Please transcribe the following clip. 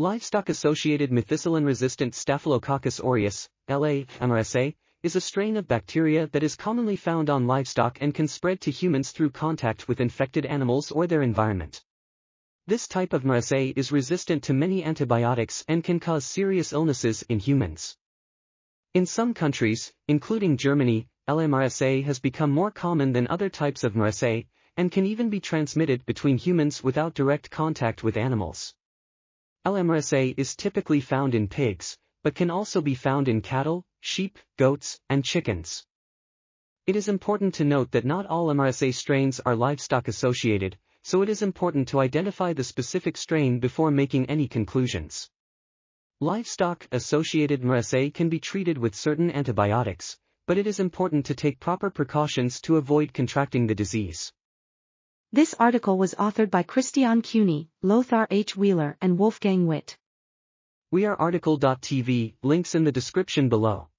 Livestock-associated methicillin-resistant Staphylococcus aureus, LA, MRSA, is a strain of bacteria that is commonly found on livestock and can spread to humans through contact with infected animals or their environment. This type of MRSA is resistant to many antibiotics and can cause serious illnesses in humans. In some countries, including Germany, LMRSA has become more common than other types of MRSA, and can even be transmitted between humans without direct contact with animals. LMRSA is typically found in pigs, but can also be found in cattle, sheep, goats, and chickens. It is important to note that not all MRSA strains are livestock associated, so it is important to identify the specific strain before making any conclusions. Livestock-associated MRSA can be treated with certain antibiotics, but it is important to take proper precautions to avoid contracting the disease. This article was authored by Christiane Cuny, Lothar H. Wieler and Wolfgang Witte. We are RTCL.TV, links in the description below.